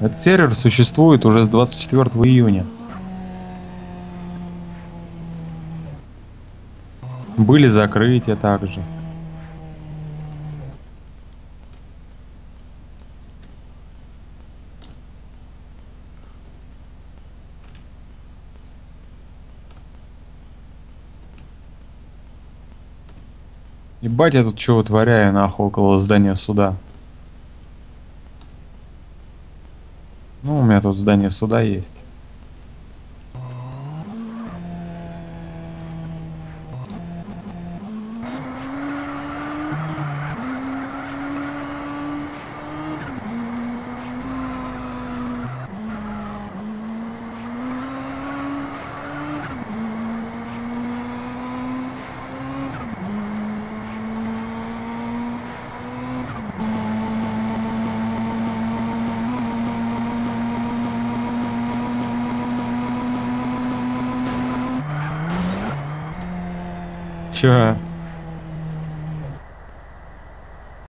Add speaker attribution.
Speaker 1: Этот сервер существует уже с 24 июня. Были закрытия также. Ебать, я тут чего вытворяю, нахуй, около здания суда. Ну, у меня тут здание суда есть. Sure.